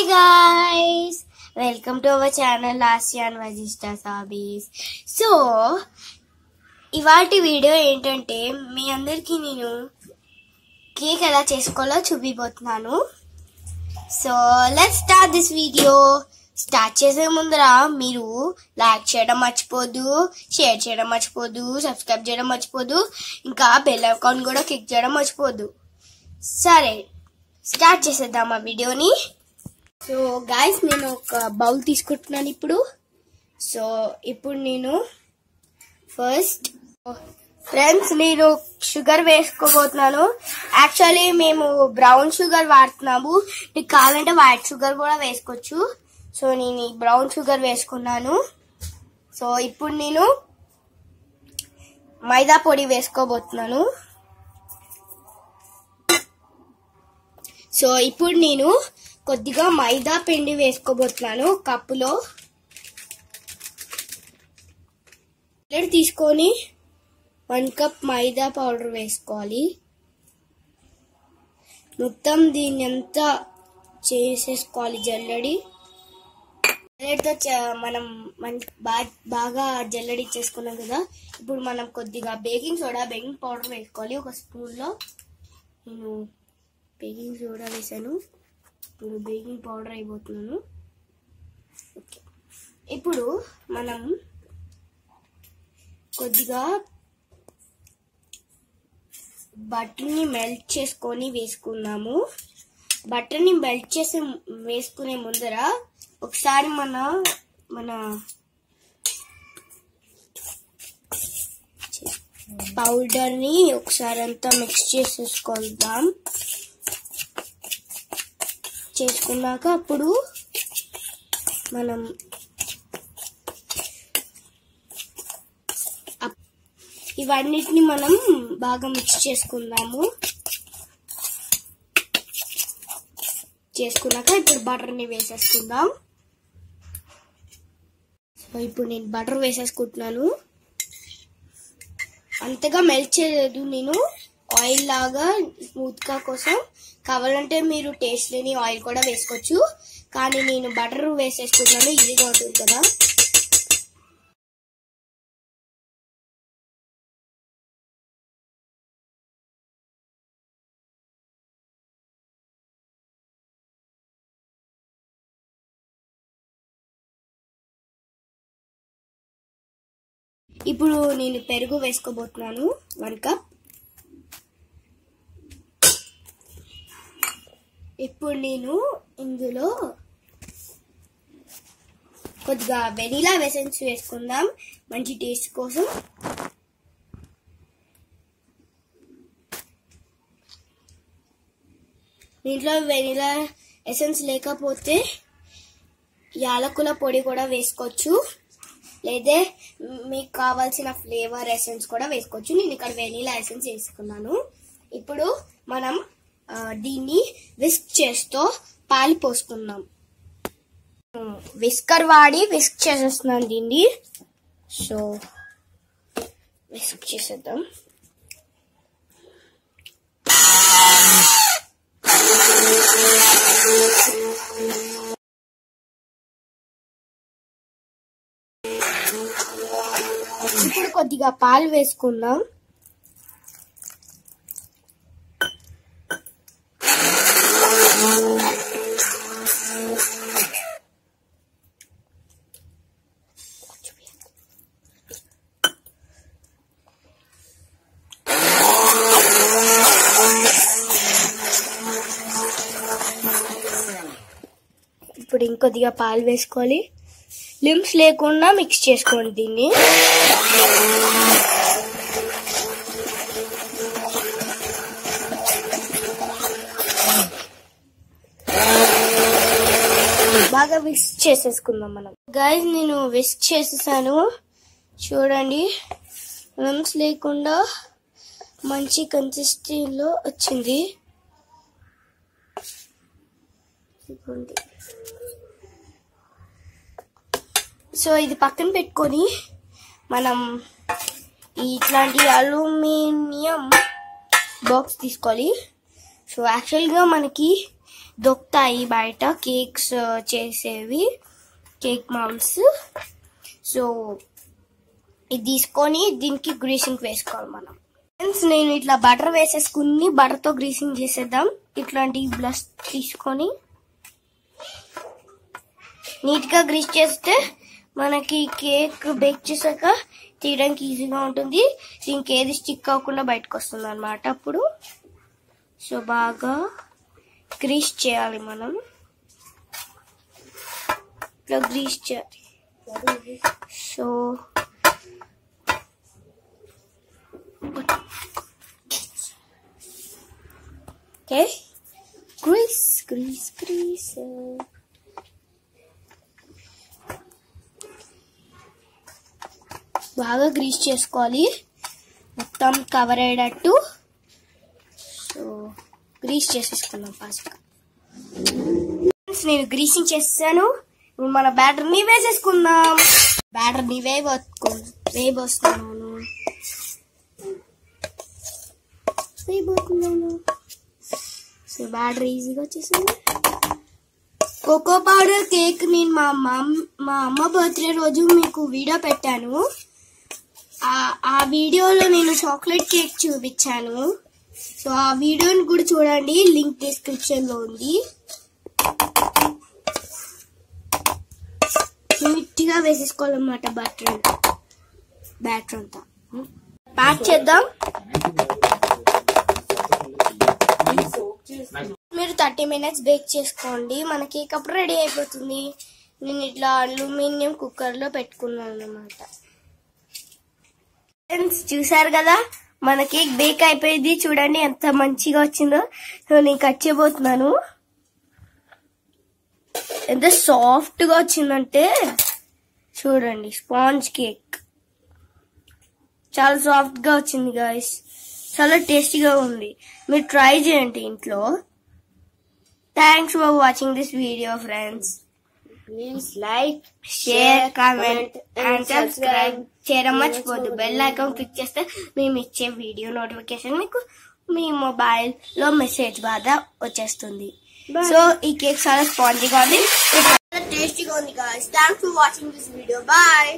Hi guys welcome to our channel ASEAN వజిస్టా సాబీస్ so ఇవాటి వీడియో ఏంటంటే మీ అందరికీ నేను కేక్ ఎలా చేసుకోవాలో చూపిపోతున్నాను so let start this video start చేసే ముందర మీరు లైక్ చేయడం మర్చిపోదు షేర్ చేయడం మర్చిపోదు సబ్స్క్రైబ్ చేయడం మర్చిపోదు ఇంకా బెల్ అకౌంట్ కూడా క్లిక్ చేయడం మర్చిపోదు. సరే స్టార్ట్ చేసేద్దాం ఆ వీడియోని సో గాయస్ నేను ఒక బౌల్ తీసుకుంటున్నాను ఇప్పుడు. సో ఇప్పుడు నేను ఫస్ట్ ఫ్రెండ్స్ నేను షుగర్ వేసుకోబోతున్నాను. యాక్చువల్లీ మేము బ్రౌన్ షుగర్ వాడుతున్నాము. నీకు కావాలంటే వైట్ షుగర్ కూడా వేసుకోవచ్చు. సో నేను బ్రౌన్ షుగర్ వేసుకున్నాను. సో ఇప్పుడు నేను మైదా పొడి వేసుకోబోతున్నాను. సో ఇప్పుడు నేను కొద్దిగా మైదా పిండి వేసుకోబోతున్నాను కప్పులో. ప్లేట్ తీసుకొని వన్ కప్ మైదా పౌడర్ వేసుకోవాలి. మొత్తం దీన్ని అంతా చేసేసుకోవాలి జల్లడి. జల్లడితో చ- మనం మన బా- బాగా జల్లడి చేసుకున్నాం కదా. ఇప్పుడు మనం కొద్దిగా బేకింగ్ సోడా బేకింగ్ పౌడర్ వేసుకోవాలి ఒక స్పూన్లో. నేను బేకింగ్ సోడా వేసాను. ఇప్పుడు బేకింగ్ పౌడర్ అయిపోతున్నాను ఓకే. ఇప్పుడు మనం కొద్దిగా బటర్ని మెల్ట్ చేసుకొని వేసుకున్నాము బటర్ని మెల్ట్ చేసి వేసుకునే ముందర ఒకసారి మన మన పౌడర్ని ఒకసారి అంతా మిక్స్ చేసేసుకుందాం. చేసుకున్నాక అప్పుడు మనం అప్- ఇవన్నిటిని మనం బాగా మిక్స్ చేసుకుందాము. చేసుకున్నాక ఇప్పుడు బటర్ని వేసేసుకుందాం. సో ఇప్పుడు నేను బటర్ వేసేసుకుంటున్నాను. అంతగా మెల్ట్ చేయలేదు నేను. ఆయిల్ లాగా స్మూత్గా కోసం కావాలంటే మీరు టేస్ట్ లేని ఆయిల్ కూడా వేసుకోవచ్చు. కానీ నేను బటర్ వేసేసుకున్నాను ఈజీగా ఉంటుంది కదా. ఇప్పుడు నేను పెరుగు వేసుకోబోతున్నాను వన్ కప్. ఇప్పుడు నేను ఇందులో కొద్దిగా వెనీలా వెసెన్స్ వేసుకుందాం. మంచి టేస్ట్ కోసం. దీంట్లో వెనీలా ఎసెన్స్ లేకపోతే యాలకుల పొడి కూడా వేసుకోవచ్చు. లేదా మీకు కావాల్సిన ఫ్లేవర్ ఎసెన్స్ కూడా వేసుకోవచ్చు. నేను ఇక్కడ వెనీలా ఎసెన్స్ వేసుకున్నాను. ఇప్పుడు మనం దీన్ని విస్క్ చేస్తూ పాలు పోసుకుందాం. విస్కర్ వాడి విస్క్ చేసేస్తున్నాను దీన్ని. సో విస్క్ చేసేద్దాం. ఇప్పుడు కొద్దిగా పాలు వేసుకుందాం. ఇప్పుడు ఇంకొద్దిగా పాలు వేసుకోవాలి. లిమ్స్ లేకుండా మిక్స్ చేసుకోండి దీన్ని. బాగా విక్స్ చేసేసుకుందాం మనం. గైజ్ నేను విక్స్ చేసేసాను. చూడండి. లిమ్స్ లేకుండా మంచి కన్సిస్టెన్సీలో వచ్చింది. సో ఇది పక్కన పెట్టుకొని మనం ఇట్లాంటి అల్యూమినియం బాక్స్ తీసుకోవాలి. సో యాక్చువల్గా మనకి దొక్కుతాయి బయట కేక్స్ చేసేవి కేక్ మౌల్స్. సో ఇది తీసుకొని దీనికి గ్రీసింగ్ వేసుకోవాలి మనం. ఫ్రెండ్స్ నేను ఇట్లా బటర్ వేసేసుకుని బటర్తో గ్రీసింగ్ చేసేద్దాం. ఇట్లాంటి బ్లస్ తీసుకొని నీట్గా గ్రీస్ చేస్తే మనకి కేక్ బేక్ చేసాక తీయడానికి ఈజీగా ఉంటుంది. దీనికి ఏది స్టిక్ అవ్వకుండా బయటకు వస్తుంది అనమాట అప్పుడు. సో బాగా గ్రీస్ చేయాలి మనం. ఇట్లా గ్రీస్ చేయాలి so okay grease grease grease. బాగా గ్రీస్ చేసుకోవాలి. మొత్తం కవర్ అయ్యేటట్టు. గ్రీస్ చేసేసుకున్నాం ఫాస్ట్గా నేను గ్రీసింగ్ చేస్తాను. ఇప్పుడు మన బ్యాటర్ని వేసేసుకుందాం. బ్యాటర్ని వేయబోతుకు వేయబోస్తున్నాను వేయబోతున్నాను సో బ్యాటర్ ఈజీగా వచ్చేసింది. కోకో పౌడర్ కేక్ నేను మా మమ్ మా అమ్మ బర్త్డే రోజు మీకు వీడియో పెట్టాను. ఆ- ఆ వీడియోలో నేను చాక్లెట్ కేక్ చూపించాను. సో ఆ వీడియోని కూడా చూడండి. లింక్ డిస్క్రిప్షన్లో ఉంది. నీట్గా వేసేసుకోవాలన్నమాట బటర్ బ్యాటర్ అంతా ప్యాక్ చేద్దాం. మీరు థర్టీ మినిట్స్ బేక్ చేసుకోండి. మన కేక్ అప్పుడు రెడీ అయిపోతుంది. నేను ఇట్లా అల్యూమినియం కుక్కర్లో పెట్టుకున్నాను అనమాట ఫ్రెండ్స్ చూసారు కదా? మన కేక్ బేక్ అయిపోయింది. చూడండి ఎంత మంచిగా వచ్చిందో. సో నేను కట్ చేయబోతున్నాను. ఎంత సాఫ్ట్గా వచ్చిందంటే చూడండి స్పాంజ్ కేక్. చాలా సాఫ్ట్గా వచ్చింది గాయస్ చాలా టేస్టీగా ఉంది. మీరు ట్రై చేయండి ఇంట్లో. Thanks for watching this video friends Please like, share comment and and subscribe subscribe. చేయడం మర్చిపోద్దు బెల్ ఐకాన్ క్లిక్ చేస్తే మేము ఇచ్చే వీడియో నోటిఫికేషన్ మీకు మీ మొబైల్లో మెసేజ్ బాగా వచ్చేస్తుంది. సో ఈ కేక్ చాలా స్పాంజీగా ఉంది. టేస్టీగా ఉంది thanks for watching this video bye